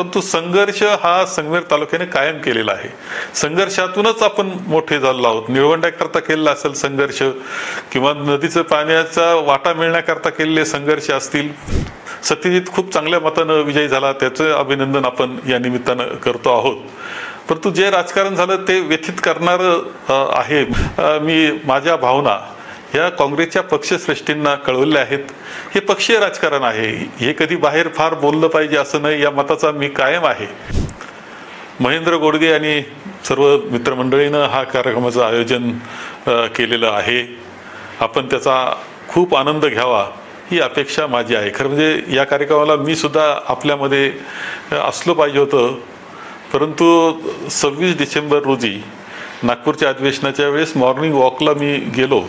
परंतु संघर्ष हा संगमेर तालुक्याने कायम केलेला आहे. संघर्षातूनच आपण मोठे झालेलो आहोत. निळवंड्याकरता केलेला असेल संघर्ष किंवा नदीचं पाण्याचा वाटा मिळण्याकरता केलेले संघर्ष असतील. सत्यजित खूप चांगल्या मतानं विजयी झाला. त्याचं अभिनंदन आपण या निमित्तानं करतो आहोत. परंतु जे राजकारण झालं ते व्यथित करणारं आहे. मी माझ्या भावना या काँग्रेसच्या पक्षश्रेष्ठींना कळवले आहेत. हे पक्षीय राजकारण आहे. हे कधी बाहेर फार बोललं पाहिजे असं नाही या मताचा मी कायम आहे. महेंद्र गोडगे आणि सर्व मित्रमंडळीनं हा कार्यक्रमाचं आयोजन केलेलं आहे. आपण त्याचा खूप आनंद घ्यावा ही अपेक्षा माझी आहे. खरं म्हणजे या कार्यक्रमाला मी सुद्धा आपल्यामध्ये असलं पाहिजे होतं. परंतु सव्वीस डिसेंबर रोजी नागपूरच्या अधिवेशनाच्या वेळेस मॉर्निंग वॉकला मी गेलो.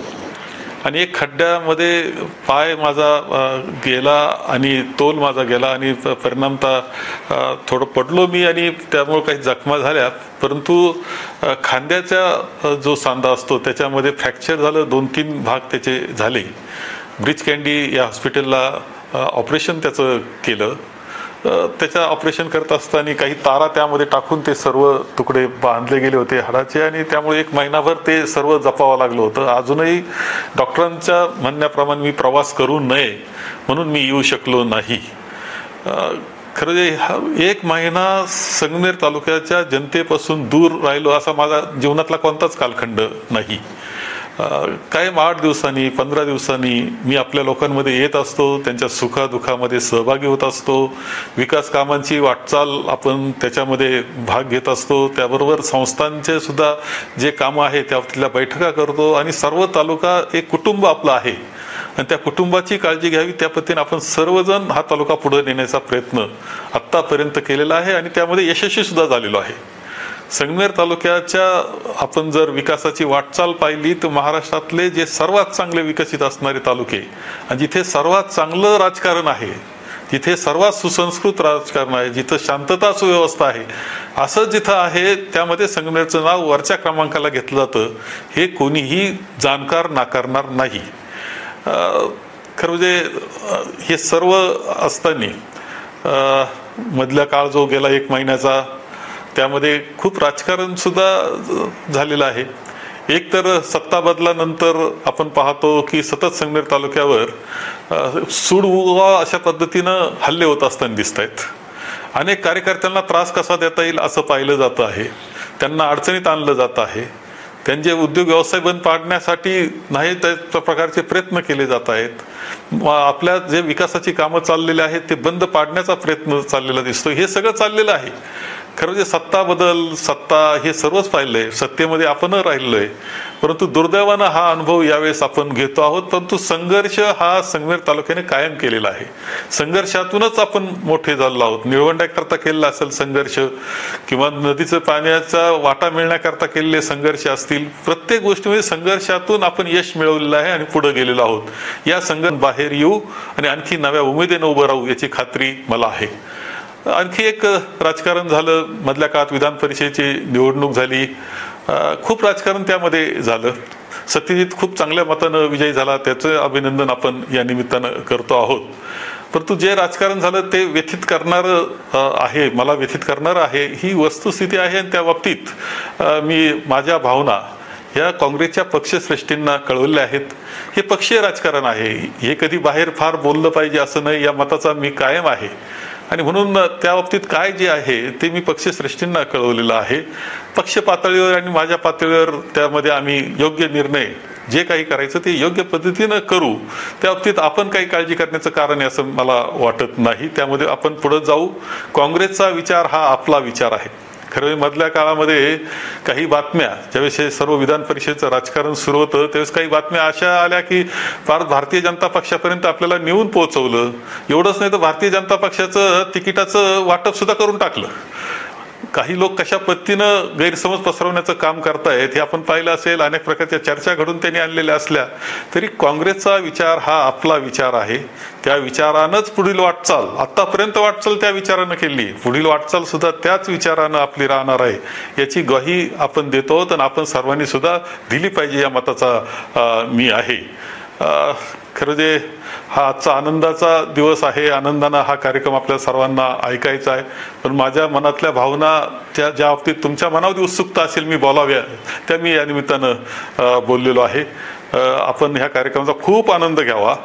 आणि एक खड्ड्यामध्ये पाय माझा गेला आणि तोल माझा गेला आणि परिणामता थोडं पडलो मी आणि त्यामुळं काही जखमा झाल्या. परंतु खांद्याचा जो सांधा असतो त्याच्यामध्ये फ्रॅक्चर झालं दोन तीन भाग त्याचे झाले. ब्रिज कँडी या हॉस्पिटलला ऑपरेशन त्याचं केलं. त्याच्या ऑपरेशन करत असताना काही तारा त्यामध्ये टाकून ते सर्व तुकडे बांधले गेले होते हाडाचे आणि त्यामुळे एक महिनाभर ते सर्व जपावं लागलं होतं. अजूनही डॉक्टरांच्या म्हणण्याप्रमाणे मी प्रवास करू नये म्हणून मी येऊ शकलो नाही. खरं जे एक महिना संगमेर तालुक्याच्या जनतेपासून दूर राहिलो असा माझा जीवनातला कोणताच कालखंड नाही. कायम आठ दिवसांनी पंधरा दिवसांनी मी आपल्या लोकांमध्ये येत असतो त्यांच्या सुखादुखामध्ये सहभागी होत असतो. विकास कामांची वाटचाल आपण त्याच्यामध्ये भाग घेत असतो. त्याबरोबर संस्थांचे सुद्धा जे कामं आहे त्यातल्या बैठका करतो आणि सर्व तालुका एक कुटुंब आपलं आहे. आणि त्या कुटुंबाची काळजी घ्यावी त्या पद्धतीने आपण सर्वजण हा तालुका पुढे नेण्याचा प्रयत्न आत्तापर्यंत केलेला आहे आणि त्यामध्ये यशस्वी सुद्धा झालेलो आहे. संगमेर तालुक्याच्या आपण जर विकासाची वाटचाल पाहिली तर महाराष्ट्रातले जे सर्वात चांगले विकसित असणारे तालुके आणि जिथे सर्वात चांगलं राजकारण आहे जिथे सर्वात सुसंस्कृत राजकारण आहे जिथं शांतता सुव्यवस्था आहे असं जिथं आहे त्यामध्ये संगमेरचं नाव वरच्या क्रमांकाला घेतलं जातं. हे कोणीही जाणकार नाकारणार नाही. खरं म्हणजे हे सर्व असताना मधला काळ जो गेला एक महिन्याचा त्यामध्ये खूप राजकारण सुद्धा झालेलं आहे. एक तर सत्ता बदलानंतर आपण पाहतो की सतत संगमेर तालुक्यावर सुडवा अशा पद्धतीनं हल्ले होत असताना दिसत आहेत अनेक कार्यकर्त्यांना त्रास कसा देता येईल असं पाहिलं जातं आहे. त्यांना अडचणीत आणलं जात आहे. त्यांचे उद्योग व्यवसाय बंद पाडण्यासाठी नाही त्या प्रकारचे प्रयत्न केले जात आहेत. आपल्या जे विकासाची कामं चाललेली आहेत ते बंद पाडण्याचा प्रयत्न चाललेला दिसतो हे सगळं चाललेलं आहे. खरं म्हणजे सत्ता बदल सत्ता हे सर्वच पाहिलंय सत्तेमध्ये आपण राहिलोय परंतु दुर्दैवानं हा अनुभव यावेळेस आपण घेतो आहोत. परंतु संघर्ष हा संगमेर तालुक्याने कायम केलेला आहे. संघर्षातूनच आपण मोठे झालेलो आहोत. निळवंड्याकरता केलेला असेल संघर्ष किंवा नदीचं पाण्याचा वाटा मिळण्याकरता केलेले संघर्ष असतील. प्रत्येक गोष्टीमध्ये संघर्षातून आपण यश मिळवलेलं आहे आणि पुढे गेलेलो आहोत. या संघर्ष बाहेर येऊ आणि आणखी नव्या उमेदीने उभं राहू याची खात्री मला आहे. आणखी एक राजकारण झालं. मधल्या काळात विधान परिषदेची निवडणूक झाली. खूप राजकारण त्यामध्ये झालं. सत्यजित खूप चांगल्या मतानं विजयी झाला. त्याचं अभिनंदन आपण या निमित्तानं करतो आहोत. परंतु जे राजकारण झालं ते व्यथित करणारं आहे मला व्यथित करणारं आहे ही वस्तुस्थिती आहे आणि त्या बाबतीत मी माझ्या भावना ह्या काँग्रेसच्या पक्षश्रेष्ठींना कळवल्या आहेत. हे पक्षीय राजकारण आहे. हे कधी बाहेर फार बोललं पाहिजे असं नाही. या मताचा मी कायम आहे. आणि म्हणून त्या बाबतीत काय जे आहे ते मी पक्षश्रेष्ठींना कळवलेलं आहे. पक्ष पातळीवर आणि माझ्या पातळीवर त्यामध्ये आम्ही योग्य निर्णय जे काही करायचं ते योग्य पद्धतीनं करू. त्या बाबतीत आपण काही काळजी करण्याचं कारण आहे असं मला वाटत नाही. त्यामध्ये आपण पुढे जाऊ. काँग्रेसचा विचार हा आपला विचार आहे. खरं मधल्या काळामध्ये काही बातम्या ज्यावेळेस सर्व विधान परिषदेचं राजकारण सुरू होतं त्यावेळेस काही बातम्या अशा आल्या की फार भारतीय जनता पक्षापर्यंत आपल्याला नेऊन पोहोचवलं. एवढंच नाही तर भारतीय जनता पक्षाचं तिकिटाचं वाटप सुद्धा करून टाकलं. काही लोक कशा पद्धतीनं गैरसमज पसरवण्याचं काम करतायत हे आपण पाहिलं असेल. अनेक प्रकारच्या चर्चा घडून त्यांनी आणलेल्या असल्या तरी काँग्रेसचा विचार हा आपला विचार आहे. त्या विचारानंच पुढील वाटचाल आत्तापर्यंत वाटचाल त्या विचारानं केली. पुढील वाटचाल सुद्धा त्याच विचारानं आपली राहणार आहे. याची ग्वाही आपण देतो आणि आपण सर्वांनी सुद्धा दिली पाहिजे या मताचा मी आहे. खरं जे हा आजचा आनंदाचा दिवस आहे. आनंदानं हा कार्यक्रम आपल्या सर्वांना ऐकायचा आहे. पण माझ्या मनातल्या भावना त्या ज्या बाबतीत तुमच्या मनामध्ये उत्सुकता असेल मी बोलाव्या. त्या मी या निमित्तानं बोललेलो आहे. आपण ह्या कार्यक्रमाचा खूप आनंद घ्यावा.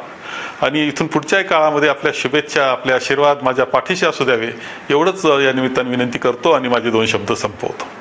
आणि इथून पुढच्याही काळामध्ये आपल्या शुभेच्छा आपले आशीर्वाद माझ्या पाठीशी असू द्यावे. एवढंच या निमित्तानं विनंती करतो आणि माझे दोन शब्द संपवतो.